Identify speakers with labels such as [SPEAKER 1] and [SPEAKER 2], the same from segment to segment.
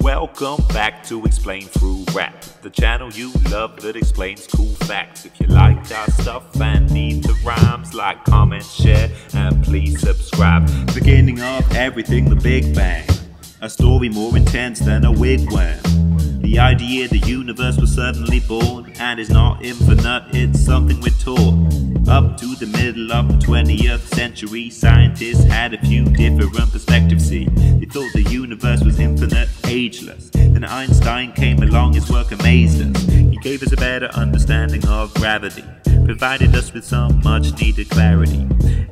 [SPEAKER 1] Welcome back to Explain Through Rap, the channel you love that explains cool facts. If you like our stuff and need the rhymes, like, comment, share, and please subscribe.
[SPEAKER 2] Beginning of everything, the Big Bang. A story more intense than a wigwam. The idea the universe was suddenly born and is not infinite, it's something we're taught. Up to the middle of the 20th century, scientists had a few different perspectives. See, they thought the universe was infinite, ageless. Then Einstein came along, his work amazed us. Gave us a better understanding of gravity, provided us with some much needed clarity.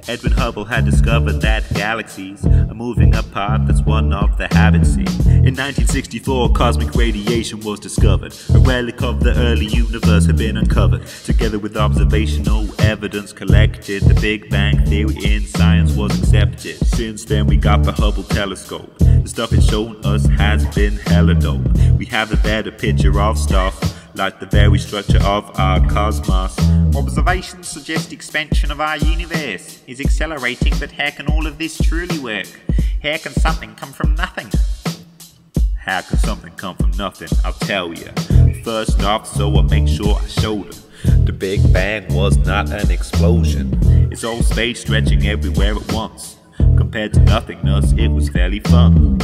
[SPEAKER 2] Edwin Hubble had discovered that galaxies are moving apart, that's one of the habits. See, in 1964, cosmic radiation was discovered. A relic of the early universe had been uncovered. Together with observational evidence collected, the Big Bang Theory in science was accepted. Since then, we got the Hubble telescope. The stuff it's shown us has been hella dope. We have a better picture of stuff, like the very structure of our cosmos.
[SPEAKER 3] Observations suggest expansion of our universe is accelerating, but how can all of this truly work? How can something come from nothing?
[SPEAKER 2] How can something come from nothing? I'll tell you. First off, so I make sure I show them. The Big Bang was not an explosion. It's all space stretching everywhere at once. Compared to nothingness, it was fairly fun.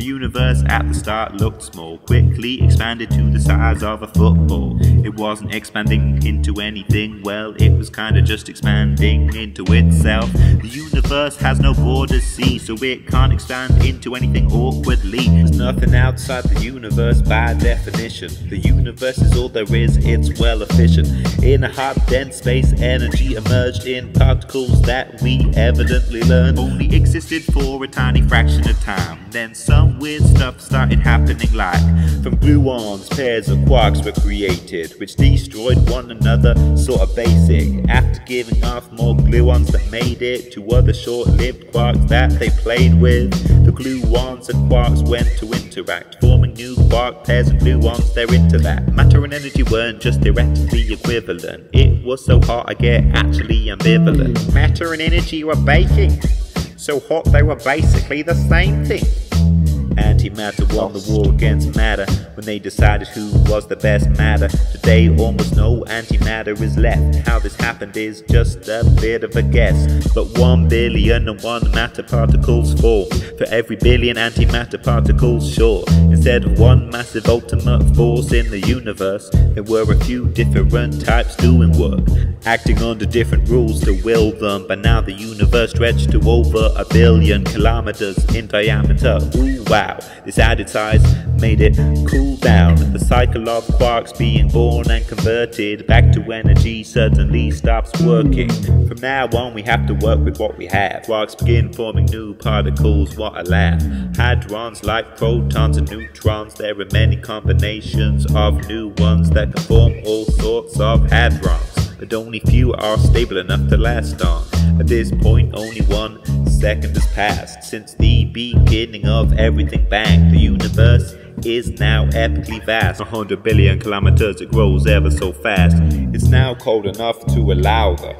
[SPEAKER 2] The universe at the start looked small, quickly expanded to the size of a football. It wasn't expanding into anything, well, it was kinda just expanding into itself. The universe has no borders, see, so it can't expand into anything awkwardly. There's nothing outside the universe by definition. The universe is all there is, it's well efficient. In a hot, dense space, energy emerged in particles that we evidently learned only existed for a tiny fraction of time. Then some weird stuff started happening like from gluons, pairs of quarks were created, which destroyed one another, sort of basic. After giving off more gluons that made it to other short-lived quarks that they played with, the gluons and quarks went to interact, forming new quark pairs of gluons. They're into that. Matter and energy weren't just theoretically equivalent. It was so hot I get actually ambivalent.
[SPEAKER 3] Matter and energy were baking. So hot they were basically the same thing.
[SPEAKER 2] Antimatter won the war against matter when they decided who was the best matter. Today, almost no antimatter is left. How this happened is just a bit of a guess. But one billion and one matter particles fall for every billion antimatter particles, sure. Instead of one massive ultimate force in the universe, there were a few different types doing work, acting under different rules to will them. But now the universe stretched to over a billion kilometers in diameter. Ooh, wow. This added size made it cool down. The cycle of quarks being born and converted back to energy suddenly stops working. From now on, we have to work with what we have. Quarks begin forming new particles, what a laugh. Hadrons like protons and neutrons, there are many combinations of new ones that can form all sorts of hadrons but only few are stable enough to last on. At this point, only one second has passed since the beginning of everything bang. The universe is now epically vast. A hundred billion kilometers, it grows ever so fast. It's now cold enough to allow the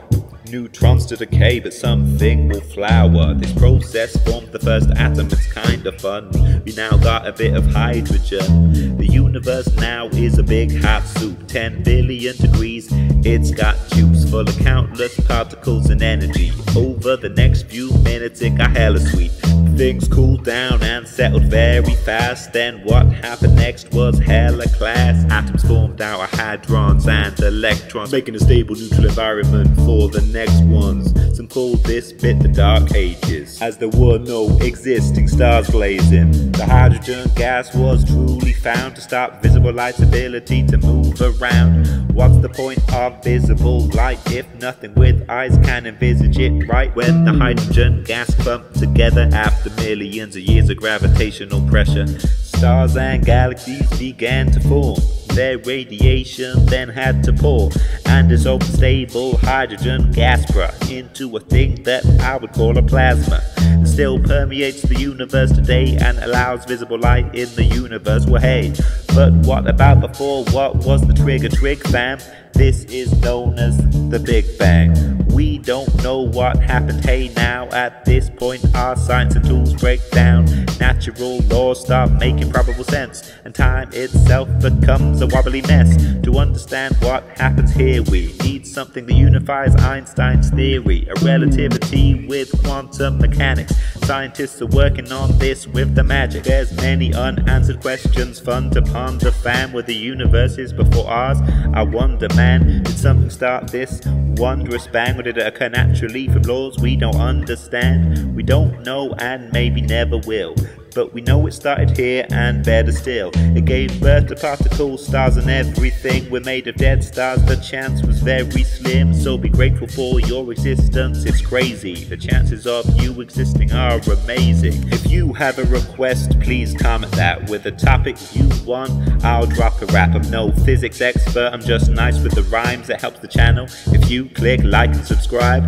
[SPEAKER 2] neutrons to decay, but something will flower. This process formed the first atom, it's kinda fun. We now got a bit of hydrogen. The universe now is a big hot soup, 10 billion degrees. It's got juice full of countless particles and energy. Over the next few minutes, it got hella sweet. Things cooled down and settled very fast. Then what happened next was hella class. Atoms formed out of hadrons and electrons, making a stable neutral environment for the next ones. Some called this bit the Dark Ages, as there were no existing stars blazing. The hydrogen gas was truly found to stop visible light's ability to move around. What's the point of visible light if nothing with eyes can envisage it right? When the hydrogen gas clumped together after millions of years of gravitational pressure, stars and galaxies began to form. Their radiation then had to pour and dissolve the stable hydrogen gas brought into a thing that I would call a plasma. Still permeates the universe today and allows visible light in the universe. Well, hey, But what about before? What was the trigger trig fam? This is known as the Big Bang. We don't know what happened, hey now at this point our science and tools break down. Natural laws start making probable sense, and time itself becomes a wobbly mess. To understand what happens here, we need something that unifies Einstein's theory, a relativity with quantum mechanics. Scientists are working on this with the magic. There's many unanswered questions, fun to ponder. Fam, were the universes before ours? I wonder, man, did something start this wondrous bang? Or did it occur naturally from laws we don't understand? We don't know and maybe never will. But we know it started here and better still. It gave birth to particles, stars, and everything. We're made of dead stars, the chance was very slim. So be grateful for your existence, it's crazy. The chances of you existing are amazing. If you have a request, please comment that with a topic you want. I'll drop a rap. I'm no physics expert, I'm just nice with the rhymes that helps the channel. If you click like and subscribe.